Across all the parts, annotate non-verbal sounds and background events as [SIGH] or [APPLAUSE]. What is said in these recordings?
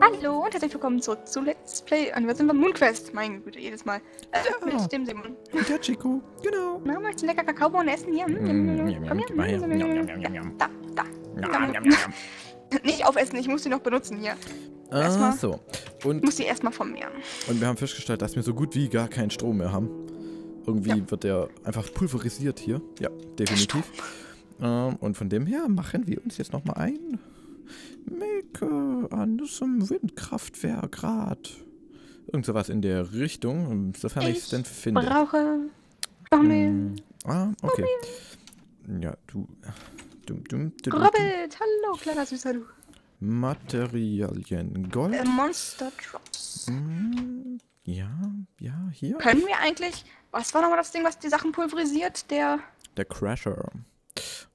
Hallo und herzlich willkommen zurück zu Let's Play Anniversary Moonquest. Meine Güte, jedes Mal. Äh, Ja. Mit dem Simon. Und der Chico, genau. Na, möchtest du lecker Kakaobohnen essen hier? Mm, Komm gib mal her. Da, da. [LAUGHS] Nicht aufessen, ich muss sie noch benutzen hier. Ah, Erstmal. so. Ich Und, muss sie erstmal vermehren. und wir haben festgestellt, dass wir so gut wie gar keinen Strom mehr haben. Irgendwie Ja. wird der einfach pulverisiert hier. Ja, definitiv. Ähm, und von dem her machen wir uns jetzt nochmal ein. Make an diesem Windkraftwerk Rad. Irgend sowas in der Richtung, sofern ich es Ich denn finde. Brauche Stommel. Mm, ah, okay. Ja, du. Dum, dum, dum. Robert, hallo, kleiner süßer du. Materialien. Gold. Äh, Monster Drops. Mm, ja, ja, hier. Können wir eigentlich. Was war nochmal das Ding, was die Sachen pulverisiert? Der. Der Crasher.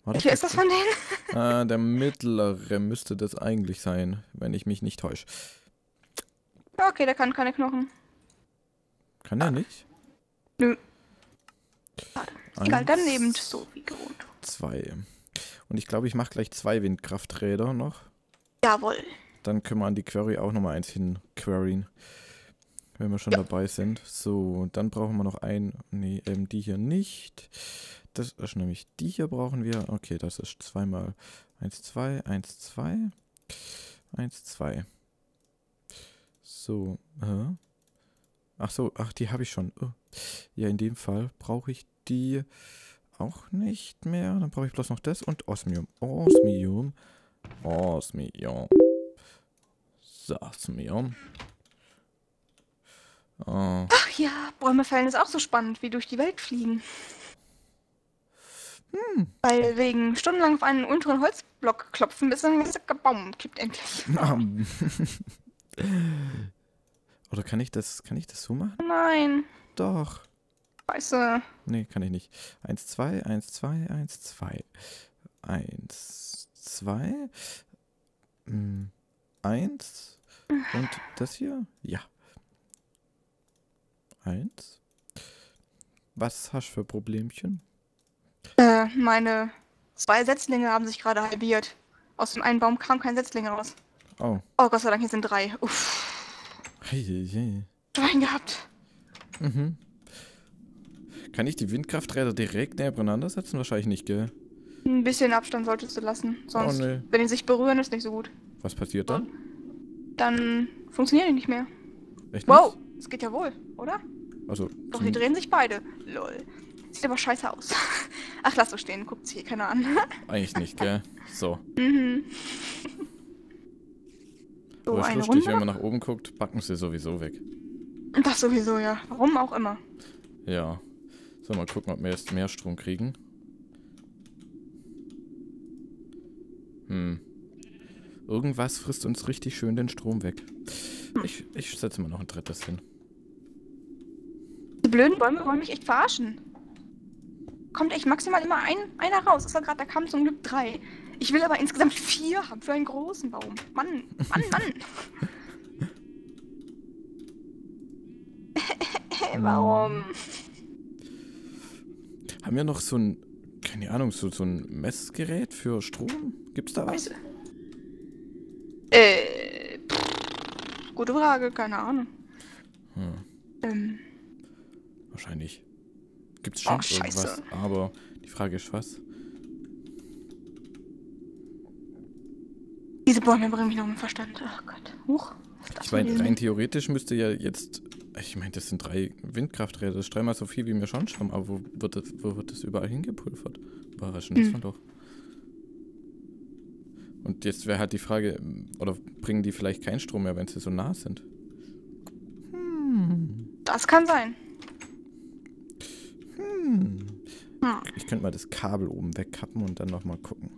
War Welcher ist das von denen? [LAUGHS] Ah, der mittlere müsste das eigentlich sein, wenn ich mich nicht täusche. Okay, der kann keine Knochen. Kann er nicht? Nö. Schade. Egal, dann nehmend so wie gewohnt. Zwei. Und ich glaube, ich mache gleich zwei Windkrafträder noch. Jawohl. Dann können wir an die Query auch nochmal eins hin queryen. Wenn wir schon dabei sind. So, dann brauchen wir noch ein. Nee, ähm, die hier nicht. Das ist nämlich die hier brauchen wir. Okay, das ist zweimal. Eins, zwei, eins, zwei. Eins, zwei. So, äh. Ach so, ach, die habe ich schon. Oh. Ja, in dem Fall brauche ich die auch nicht mehr. Dann brauche ich bloß noch das und Osmium. Osmium. Osmium. Osmium. Oh. Ach ja, Bäume fällen ist auch so spannend wie durch die Welt fliegen. Hm. Weil wegen stundenlang auf einen unteren Holzblock klopfen, bis ein ganzer Baum kippt endlich. [LAUGHS] Oder kann ich das, kann ich das so machen? Nein, Doch. scheiße. Nee, kann ich nicht. Eins, zwei, eins, zwei, eins, zwei. Eins, zwei. Mm, Eins. Und das hier? Ja. Eins. Was hast du für Problemchen? Äh, meine zwei Setzlinge haben sich gerade halbiert. Aus dem einen Baum kam kein Setzling raus. Oh. Oh, Gott sei Dank, hier sind drei. Uff, Hey, hey, hey. Schwein gehabt. Mhm. Kann ich die Windkrafträder direkt nebeneinander setzen? Wahrscheinlich nicht, gell? Ein bisschen Abstand solltest du lassen. Sonst, Oh, nee. wenn die sich berühren, ist nicht so gut. Was passiert dann? Dann funktionieren die nicht mehr. Echt Wow, das geht ja wohl, oder? Also, Doch, die drehen sich beide. Lol. Sieht aber scheiße aus. [LAUGHS] Ach, lass so stehen. Guckt sich hier keiner an. [LAUGHS] eigentlich nicht, gell? So. mhm. So, Aber eine Runde. wenn man nach oben guckt, backen sie sowieso weg. Das sowieso, ja. Warum auch immer. Ja. So, mal gucken, ob wir jetzt mehr Strom kriegen. Hm. Irgendwas frisst uns richtig schön den Strom weg. Ich, ich setze mal noch ein drittes hin. Die blöden Bäume wollen mich echt verarschen. Kommt echt maximal immer ein, einer raus. Das war gerade, da kamen zum Glück drei. Ich will aber insgesamt [LAUGHS] vier haben für einen großen Baum. Mann, Mann, Mann. [LAUGHS] Warum? Haben wir noch so ein, keine Ahnung, so, so ein Messgerät für Strom? Gibt's da was? Äh, pff, gute Frage, keine Ahnung. Hm, Ähm, wahrscheinlich. Gibt's schon Oh, scheiße. irgendwas, aber die Frage ist was? diese Bäume bringen mich noch im Verstand. Ach Gott. Huch. das Ich meine, rein theoretisch müsste ja jetzt. Ich meine, das sind drei Windkrafträder. Das ist dreimal so viel, wie wir schon haben. Aber wo wird das, wo wird das überall hingepulvert? Überraschend ist Hm. man doch. Und jetzt wäre halt die Frage, oder bringen die vielleicht keinen Strom mehr, wenn sie so nah sind? Hm. Das kann sein. Hm. Hm. Ich könnte mal das Kabel oben wegkappen und dann nochmal gucken,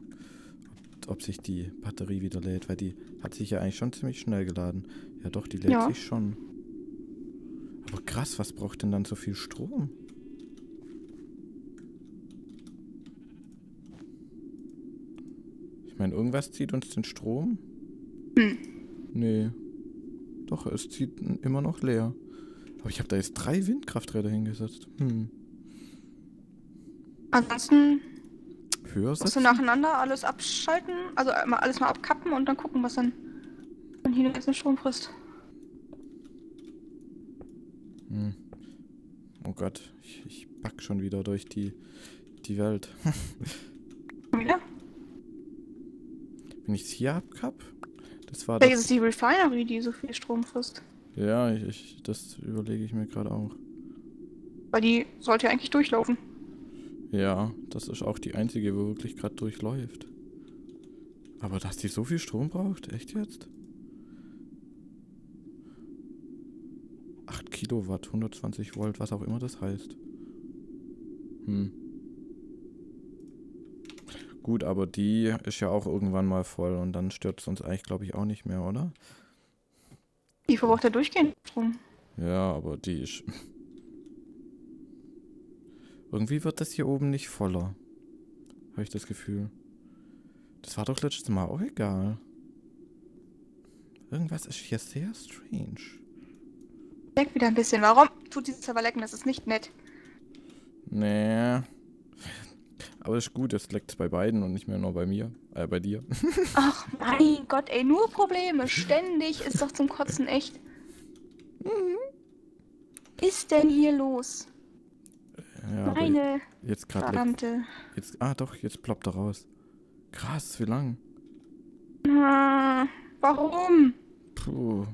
ob, ob sich die Batterie wieder lädt, weil die hat sich ja eigentlich schon ziemlich schnell geladen. Ja doch, die lädt Ja. sich schon. Aber krass, was braucht denn dann so viel Strom? Ich meine, irgendwas zieht uns den Strom? Hm. Nee. Doch, es zieht immer noch leer. Aber ich habe da jetzt drei Windkrafträder hingesetzt. Hm. Ansonsten Höher musst du nacheinander alles abschalten, also einmal alles mal abkappen und dann gucken, was dann Und hier ist eine Stromfrist. Hm. Oh Gott, ich, ich back schon wieder durch die, die Welt. [LAUGHS] Wieder? Wenn ich es hier hab, das war Vielleicht das. ist die Refinery, die so viel Strom frisst. Ja, ich, ich, das überlege ich mir gerade auch. Weil die sollte ja eigentlich durchlaufen. Ja, das ist auch die einzige, wo wirklich gerade durchläuft. Aber dass die so viel Strom braucht? Echt jetzt? 8 Kilowatt, 120 Volt, was auch immer das heißt. Hm. Gut, aber die ist ja auch irgendwann mal voll und dann stört es uns eigentlich, glaube ich, auch nicht mehr, oder? Die verbraucht ja durchgehend Strom. Ja, aber die ist. Irgendwie wird das hier oben nicht voller. Habe ich das Gefühl. Das war doch letztes Mal auch egal. Irgendwas ist hier sehr strange. Leck wieder ein bisschen. Warum tut dieses Server lecken? Das ist nicht nett. Nee. Aber ist gut, es leckt bei beiden und nicht mehr nur bei mir. Äh, bei dir. [LAUGHS] Ach mein Gott, ey, nur Probleme. Ständig ist doch zum Kotzen echt. Ist denn hier los? Ja, Meine jetzt gerade. Jetzt, ah, doch, jetzt ploppt er raus. Krass, wie lang? Ah, warum? Puh.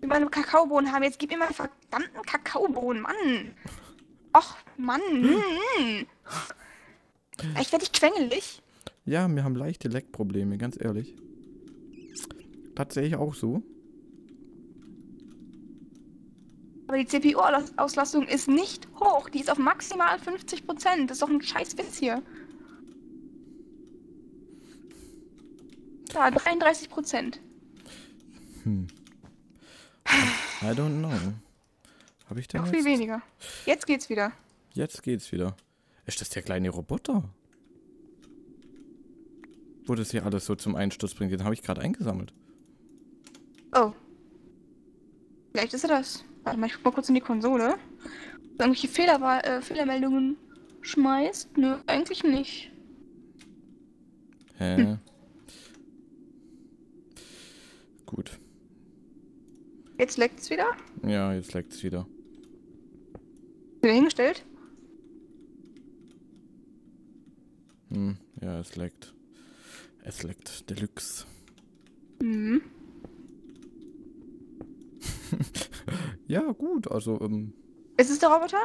Wir wollen Kakaobohnen haben. Jetzt gib mir mal verdammten Kakaobohnen, Mann. Och, Mann. Hm. Ich werde ich quengelig. Ja, wir haben leichte Leckprobleme, ganz ehrlich. Tatsächlich auch so. Aber die CPU-Auslastung ist nicht hoch. Die ist auf maximal 50%. Das ist doch ein scheiß Witz hier. Da, 33%. Hm. I don't know. Habe ich denn Noch jetzt? viel weniger. Jetzt geht's wieder. Jetzt geht's wieder. Ist das der kleine Roboter? Wo das hier alles so zum Einsturz bringt, den habe ich gerade eingesammelt. Oh. Vielleicht ist er das. Warte mal, ich guck mal kurz in die Konsole. Ob Irgendwelche Fehler, äh, Fehlermeldungen schmeißt? Nö, eigentlich nicht. Hä? Hm. Gut. Jetzt leckt's wieder. Ja, jetzt leckt's wieder. Wieder hingestellt. Hm, ja, es leckt. Es leckt Deluxe. Mhm. [LAUGHS] Ja, gut, also, ähm, Ist es der Roboter?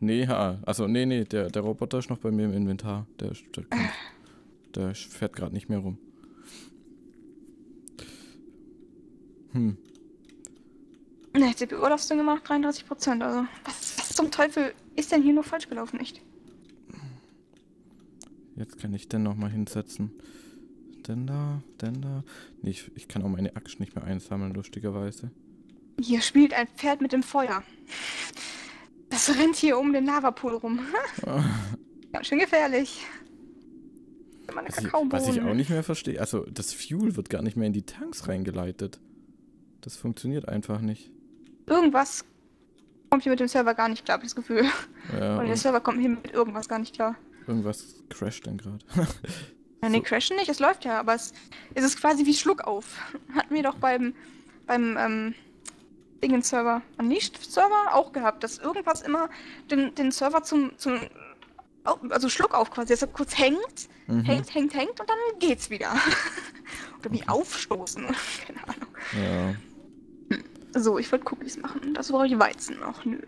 nee, ha, also, nee, nee, der, der Roboter ist noch bei mir im Inventar. Der, der, kommt, der fährt gerade nicht mehr rum. Hm, Ne, CPU-Auslastung gemacht, 33%. Also, was, was zum Teufel ist denn hier nur falsch gelaufen, echt? jetzt kann ich den nochmal hinsetzen. Den da, den da. Nee, ich, ich kann auch meine Axt nicht mehr einsammeln, lustigerweise. Hier spielt ein Pferd mit dem Feuer. Das rennt hier um den Lavapool rum. [LAUGHS] Ganz schön gefährlich. Was ich, was ich auch nicht mehr verstehe, also das Fuel wird gar nicht mehr in die Tanks reingeleitet. Das funktioniert einfach nicht. Irgendwas kommt hier mit dem Server gar nicht klar, hab ich das Gefühl. Ja, der und Server kommt hier mit irgendwas gar nicht klar. irgendwas crasht dann gerade. [LAUGHS] Ja, nee, So. crashen nicht, es läuft ja, aber es, es ist quasi wie Schluck auf. Hatten wir doch beim, beim ähm, Dingen-Server, Unleashed-Server auch gehabt, dass irgendwas immer den, den Server zum, zum also Schluck auf quasi, er kurz hängt, Mhm. hängt, hängt, hängt und dann geht's wieder. [LAUGHS] Oder wie aufstoßen, [LAUGHS] keine Ahnung. Ja. So, ich wollte Cookies machen, das brauche ich Weizen noch, nö.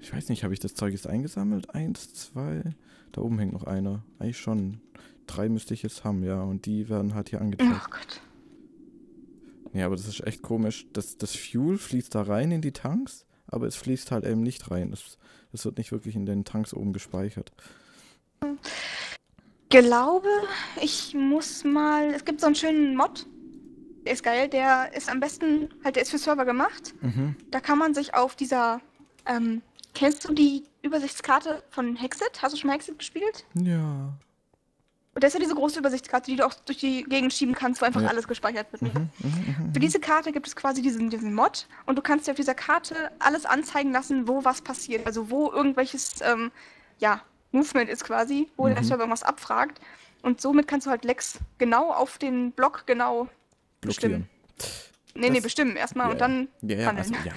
Ich weiß nicht, habe ich das Zeug jetzt eingesammelt? Eins, zwei. Da oben hängt noch einer. Eigentlich schon. Drei müsste ich jetzt haben, ja. Und die werden halt hier Oh angezeigt. Gott. Ja, aber das ist echt komisch. Das, das Fuel fließt da rein in die Tanks, aber es fließt halt eben nicht rein. Es, es wird nicht wirklich in den Tanks oben gespeichert. glaube, ich muss mal. Es gibt so einen schönen Mod. Der ist geil. Der ist am besten, halt, der ist für Server gemacht. Mhm. Da kann man sich auf dieser. Ähm, kennst du die Übersichtskarte von Hexit? Hast du schon mal Hexit gespielt? Ja. Und das ist ja diese große Übersichtskarte, die du auch durch die Gegend schieben kannst, wo einfach Ja. alles gespeichert wird. Mhm, mhm, mhm, Für diese Karte gibt es quasi diesen, diesen Mod und du kannst dir auf dieser Karte alles anzeigen lassen, wo was passiert. Also wo irgendwelches, ähm, ja, Movement ist quasi, wo der Mhm. Server irgendwas abfragt. Und somit kannst du halt Lex genau auf den Block genau blockieren. Nee, nee, Das- bestimmen erstmal Ja, und dann. Ja, ja, also, ja,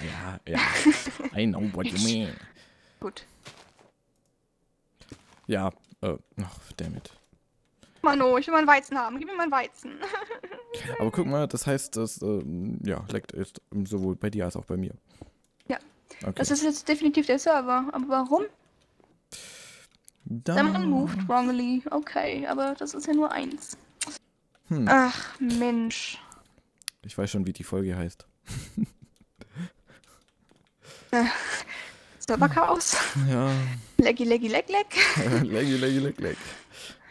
ja, ja. [LAUGHS] I know what you mean. Gut. Ja, äh, ach, damit. Mano, ich will meinen Weizen haben. Gib mir meinen Weizen. [LAUGHS] Aber guck mal, das heißt, das, ähm, ja, leckt ist sowohl bei dir als auch bei mir. Ja. Okay. Das ist jetzt definitiv der Server. Aber warum? da, Someone moved wrongly. Okay, aber das ist ja nur eins. hm, Ach, Mensch. ich weiß schon, wie die Folge heißt. [LAUGHS] Serverchaos. Ja, Leggy, leggy, leg, leg. [LAUGHS] leggy, leggy, leg, leg.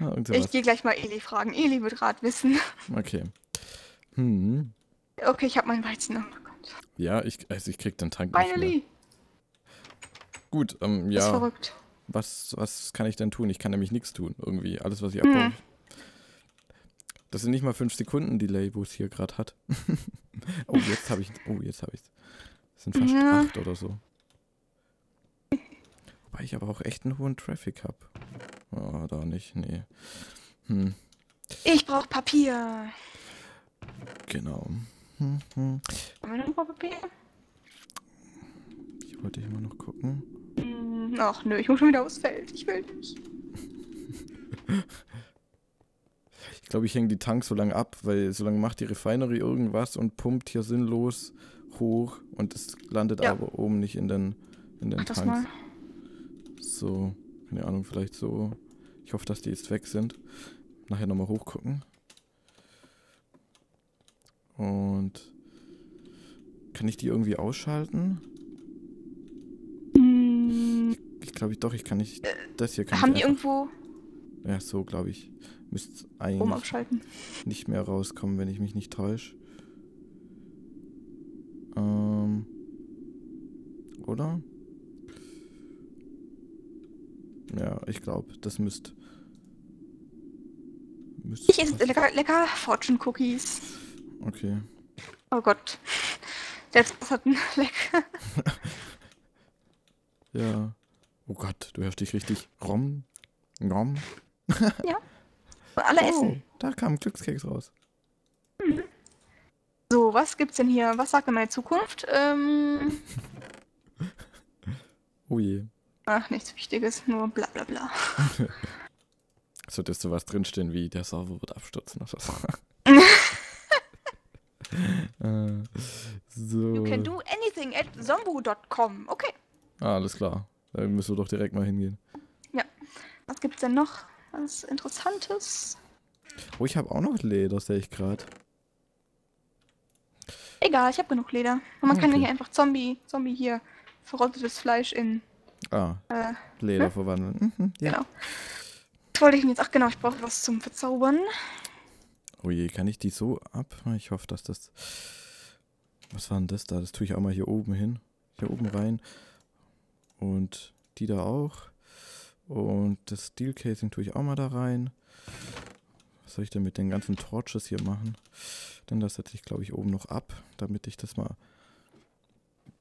Ja, Ich gehe gleich mal Eli fragen. Eli wird Rat wissen. Okay. Hm. Okay, ich habe meinen Weizen. Gott. Ja, ich, also ich krieg den Tank. Finally. Gut, ähm, Ist ja, verrückt. was, was kann ich denn tun? Ich kann nämlich nichts tun, irgendwie. Alles, was ich Hm. abbaue. Das sind nicht mal 5 Sekunden Delay, wo es hier gerade hat. [LAUGHS] oh, jetzt habe ich, oh, jetzt habe ich Das sind fast Ja. 8 oder so. Wobei ich aber auch echt einen hohen Traffic habe. Oh, da nicht, nee. Hm, Ich brauche Papier. genau. Hm, hm. Haben wir noch Papier? Ich wollte hier mal noch gucken. Hm, Ach nö, ich muss schon wieder aufs Feld. Ich will nicht. [LAUGHS] Ich glaube, ich hänge die Tanks so lange ab, weil so lange macht die Refinery irgendwas und pumpt hier sinnlos hoch und es landet Ja. aber oben nicht in den, in den Mach das Tanks. mal. So, keine Ahnung, vielleicht so. Ich hoffe, dass die jetzt weg sind. Nachher nochmal hochgucken. Und kann ich die irgendwie ausschalten? Hm, Ich glaube ich doch, ich kann nicht. Das hier kann haben ich die irgendwo Ja, so glaube ich. Müsste eigentlich nicht mehr rauskommen, wenn ich mich nicht täusche. Ähm. Oder? Ja, ich glaube, das müsste. müsste Ich esse lecker, lecker Fortune Cookies. Okay. Oh Gott. Selbst das hat ein Leck. [LAUGHS] [LAUGHS] Ja. Oh Gott, du hörst dich richtig rom. Rom. [LAUGHS] Alle essen. Oh, da kam Glückskeks raus. So, was gibt's denn hier? Was sagt denn meine Zukunft? Ähm, Oh je. Ach, nichts Wichtiges, nur bla bla bla. [LAUGHS] Solltest du was drinstehen wie der Server wird abstürzen oder so. [LAUGHS] [LAUGHS] äh, so. You can do anything at zombu.com. Okay. Ah, alles klar. Da müssen wir doch direkt mal hingehen. Was gibt's denn noch? Was Interessantes? Oh, ich habe auch noch Leder, sehe ich gerade. Egal, ich habe genug Leder. Und man kann Okay. hier einfach Zombie, Zombie hier, verrottetes Fleisch in, Ah, äh, Leder Hm? verwandeln. Mhm, ja. genau. Was wollte ich denn jetzt? Ach genau, ich brauche was zum Verzaubern. Oh je, kann ich die so ab? Ich hoffe, dass das. Was war denn das da? Das tue ich auch mal hier oben hin. Hier oben rein. Und die da auch. Und das Steel Casing tue ich auch mal da rein. Was soll ich denn mit den ganzen Torches hier machen? Denn das setze ich, glaube ich, oben noch ab, damit ich das mal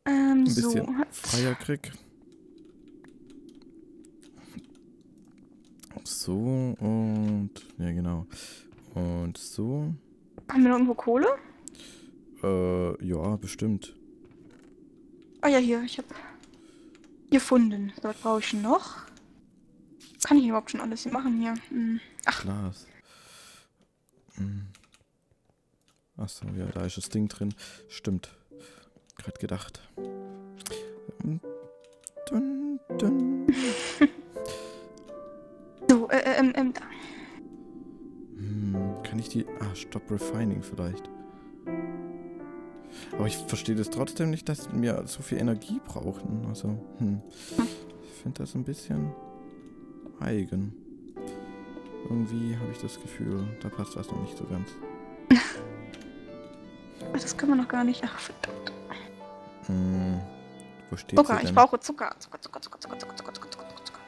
Ähm, ein so. bisschen freier krieg. So und. Ja, genau. Und so. Haben wir noch irgendwo Kohle? Äh, ja, bestimmt. Ah ja, hier, ich habe gefunden. So, was brauche ich noch? Kann ich überhaupt schon alles hier machen hier? Hm. Ach, Glas. Hm. Achso, ja, da ist das Ding drin. Stimmt. Gerade gedacht. Dun, dun. Ähm, da. Hm, kann ich die. Ah, Stop Refining vielleicht. Aber ich verstehe das trotzdem nicht, dass wir so viel Energie brauchen. Also, hm. Ich finde das ein bisschen eigen. Irgendwie habe ich das Gefühl, da passt was noch nicht so ganz. [LAUGHS] Das können wir noch gar nicht. Ach, verdammt. Hm, wo steht Zucker, ich brauche Zucker. Zucker, Zucker, Zucker, Zucker, Zucker, Zucker, Zucker, Zucker, Zucker.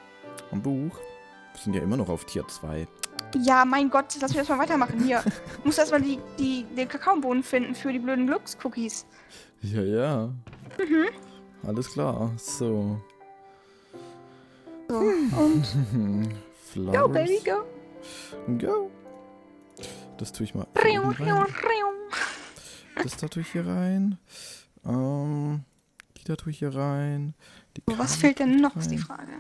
Am Buch? Sind ja immer noch auf Tier 2. Ja, mein Gott, lass mich erstmal weitermachen hier. Ich muss erstmal die, die, den Kakaobohnen finden für die blöden Glückscookies. Ja, ja. Mhm. Alles klar. So. So, und [LAUGHS] Flowers. go, baby, go. Go. Das tue ich mal. hier Riu, oben riu, rein. riu. Das da tue ich hier rein. Ähm, die da tue ich hier rein. Die was fehlt denn noch, ist die rein. Frage.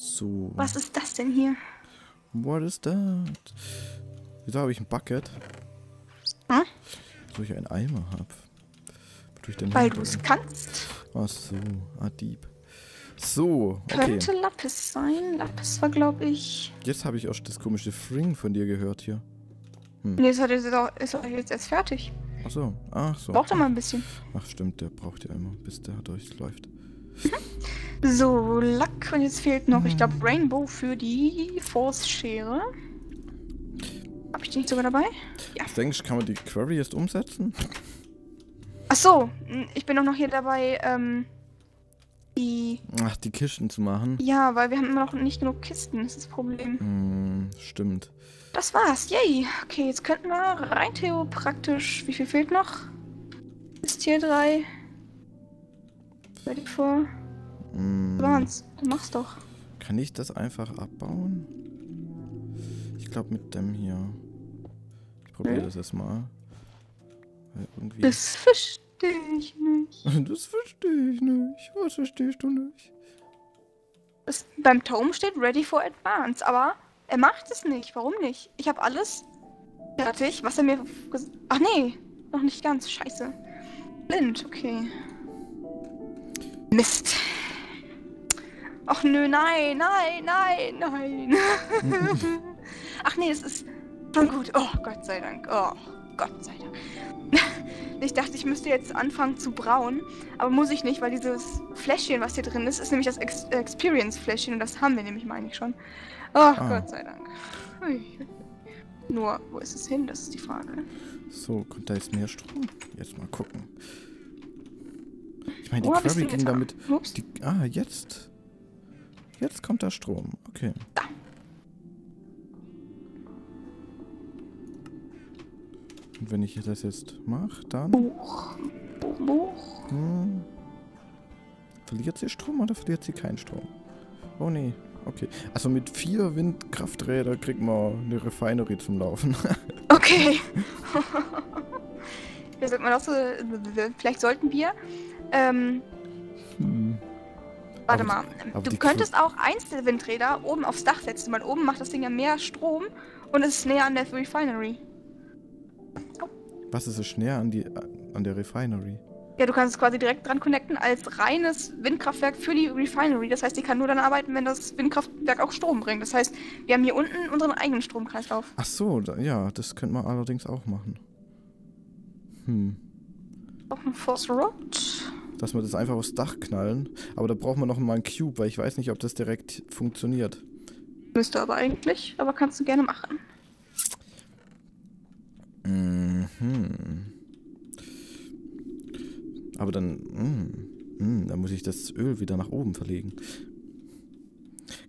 So. Was ist das denn hier? What is that? Wieso habe ich ein Bucket? Hm? Wieso ich einen Eimer habe? Weil du es kannst. Ach so, ah, Dieb. So, okay. Könnte Lapis sein. Lapis war, glaube ich. Jetzt habe ich auch das komische Fring von dir gehört hier. Nee, das hat- ist auch jetzt erst fertig. Ach so, ach so. Braucht doch mal ein bisschen. Ach stimmt, der braucht ja immer, bis der durchläuft. So, Lack. Und jetzt fehlt noch, ich Hm. glaube, Rainbow für die Force-Schere. Habe ich die nicht sogar dabei? Was denkst du, kann man die Query jetzt umsetzen? Ach so, m, ich bin auch noch hier dabei, ähm, die... Ach, die Kisten zu machen. Ja, weil wir haben immer noch nicht genug Kisten, das ist das Problem. Hm, stimmt. Das war's, yay. Okay, jetzt könnten wir rein theo praktisch... Wie viel fehlt noch? Bis Tier 3. Ready for... Hm, Advance. Du machst doch. kann ich das einfach abbauen? Ich glaube mit dem hier. Ich probiere das jetzt mal. Weil irgendwie. Das verstehe ich nicht. [LAUGHS] Das verstehe ich nicht. Was verstehst du nicht? Das, beim Tome steht Ready for Advance, aber er macht es nicht. Warum nicht? Ich habe alles fertig, was er mir... Ach nee, noch nicht ganz. Scheiße. Blind, okay. Mist. Ach nö, nein, nein, nein, nein. [LAUGHS] Ach nee, es ist schon gut. Oh, Gott sei Dank. Oh, Gott sei Dank. [LAUGHS] Ich dachte, ich müsste jetzt anfangen zu brauen, aber muss ich nicht, weil dieses Fläschchen, was hier drin ist, ist nämlich das Ex Experience-Fläschchen und das haben wir nämlich, meine ich schon. Oh, Ah. Gott sei Dank. Ui. Nur, wo ist es hin? Das ist die Frage. So, kommt da jetzt mehr Strom? Jetzt mal gucken. Ich meine, die ich's Query ging damit. Die, ah, jetzt. Jetzt kommt da Strom. Okay. Da. Und wenn ich das jetzt mache, dann. Buch. Buch, Buch. Hm, verliert sie Strom oder verliert sie keinen Strom? Oh nee. Okay. Also mit vier Windkrafträdern kriegt man eine Refinery zum Laufen. [LAUGHS] Okay. [LAUGHS] auch so, vielleicht sollten wir, ähm, hm. Warte Aber mal, du könntest auch eins der Windräder oben aufs Dach setzen, weil oben macht das Ding ja mehr Strom und es ist näher an der Refinery. Was ist es näher an, die, an der Refinery? Ja, du kannst es quasi direkt dran connecten als reines Windkraftwerk für die Refinery. Das heißt, die kann nur dann arbeiten, wenn das Windkraftwerk auch Strom bringt. Das heißt, wir haben hier unten unseren eigenen Stromkreislauf. Ach so, da, ja, das könnte man allerdings auch machen. Hm. Auch ein Force Rod. Dass wir das einfach aufs Dach knallen. Aber da braucht man noch mal einen Cube, weil ich weiß nicht, ob das direkt funktioniert. Müsste aber eigentlich, aber kannst du gerne machen. Mhm. Aber dann, mm, mm, dann muss ich das Öl wieder nach oben verlegen.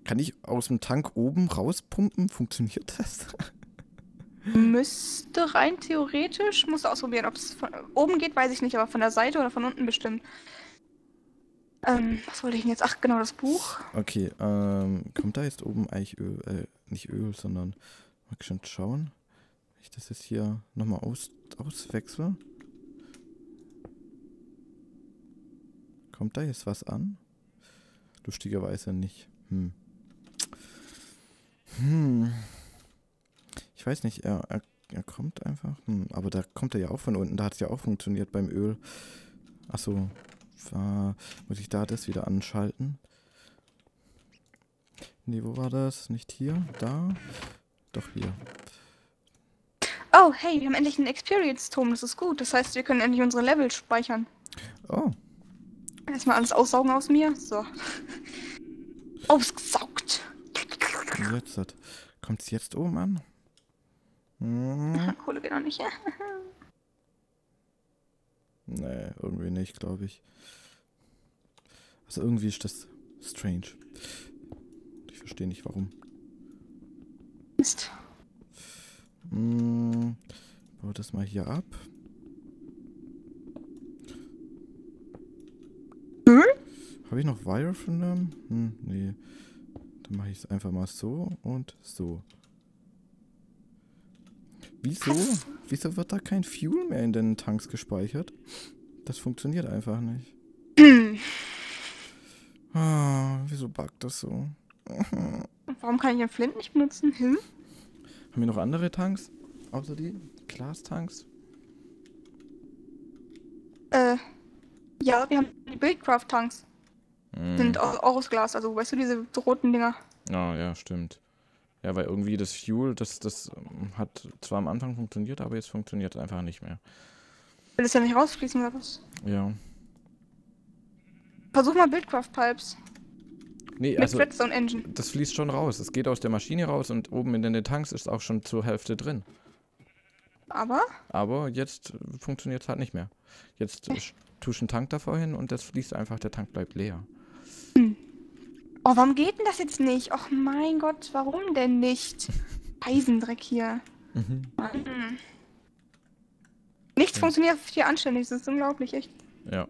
Kann ich aus dem Tank oben rauspumpen? Funktioniert das? [LAUGHS] Müsste rein theoretisch, musst ausprobieren, ob es von oben geht, weiß ich nicht, aber von der Seite oder von unten bestimmt. Ähm, was wollte ich denn jetzt? Ach, genau, das Buch. Okay, ähm, kommt da jetzt oben Eichöl, äh, nicht Öl, sondern, mal schon schauen, wenn ich das jetzt hier nochmal aus, auswechsel. Kommt da jetzt was an? Lustigerweise nicht. Hm. Hm. Ich weiß nicht, er, er, er kommt einfach. Hm, aber da kommt er ja auch von unten. Da hat es ja auch funktioniert beim Öl. Achso. Äh, muss ich da das wieder anschalten? Nee, wo war das? Nicht hier? Da? Doch hier. Oh, hey, wir haben endlich einen Experience-Turm, das ist gut. Das heißt, wir können endlich unsere Level speichern. Oh, Erstmal alles aussaugen aus mir. So. [LAUGHS] Ausgesaugt. jetzt es jetzt oben an? Hm, [LAUGHS] Kohle geht noch nicht. [LAUGHS] Nee, irgendwie nicht, glaube ich. Also irgendwie ist das strange. Ich verstehe nicht warum. Mist. Hm, baue das mal hier ab. Hm? Habe ich noch Wire von dem? Hm, nee. Dann mache ich es einfach mal so und so. Wieso? Wieso wird da kein Fuel mehr in den Tanks gespeichert? Das funktioniert einfach nicht. [CLEARS THROAT] Ah, wieso buggt das so? [LAUGHS] Warum kann ich den Flint nicht benutzen? Hm? Haben wir noch andere Tanks? Außer die Glastanks? Äh, ja, wir haben die Buildcraft-Tanks. Hm. Sind au- auch aus Glas, also weißt du, diese roten Dinger. Ah, ja, stimmt. Ja, weil irgendwie das Fuel, das, das ähm, hat zwar am Anfang funktioniert, aber jetzt funktioniert es einfach nicht mehr. Will es ja nicht rausfließen oder was? Ja. Versuch mal Buildcraft-Pipes. Nee, Mit also Redstone Engine. das fließt schon raus. Es geht aus der Maschine raus und oben in den Tanks ist auch schon zur Hälfte drin. Aber Aber jetzt funktioniert es halt nicht mehr. Jetzt äh, sch- tust einen Tank davor hin und das fließt einfach, der Tank bleibt leer. Oh, warum geht denn das jetzt nicht? Och mein Gott, warum denn nicht? Eisendreck hier. Mhm. Mann. Nichts Ja. funktioniert hier anständig, das ist unglaublich, echt. Ja.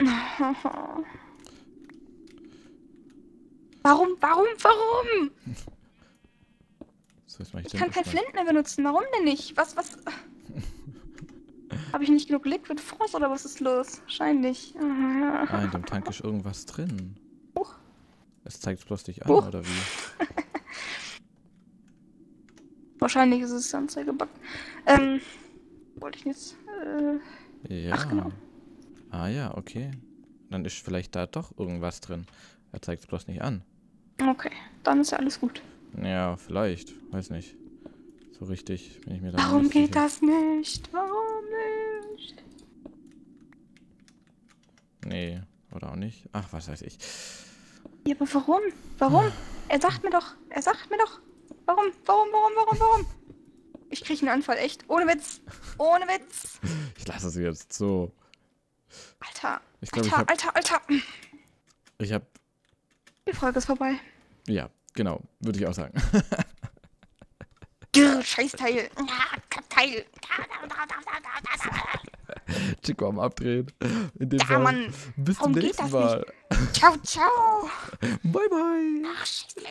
[LAUGHS] Warum, warum, warum? So, ich Ich kann kein. Flint mehr benutzen. Warum denn nicht? Was, was? Habe ich nicht genug Liquid Force oder was ist los? Wahrscheinlich. Ah, in dem Tank ist irgendwas drin. Huch. Es zeigt bloß nicht an, Huch. oder wie? [LAUGHS] Wahrscheinlich ist es Anzeigebug. Ähm, wollte ich jetzt. Äh, Ja. Ach, genau. Ah ja, okay. Dann ist vielleicht da doch irgendwas drin. Er zeigt es bloß nicht an. okay, dann ist ja alles gut. Ja, vielleicht. Weiß nicht. So richtig bin ich mir da Warum geht sicher. das nicht? Warum nicht? Nee, oder auch nicht. Ach, was weiß ich. Ja, aber warum? Warum? Er sagt mir doch, er sagt mir doch. Warum, warum, warum, warum, warum? Ich krieg einen Anfall, echt. Ohne Witz. Ohne Witz. Ich lasse es jetzt so. Alter. Ich glaube, ich Alter, habe. Alter, Alter. Ich habe. Die Folge ist vorbei. Ja, genau. Würde ich auch sagen. Grr, Scheißteil. Ja, Teil. Chico am Abdrehen. In dem Ja, Fall. Mann. Bis zum nächsten Mal. Ciao, ciao. Bye, bye. Ach, Scheiße.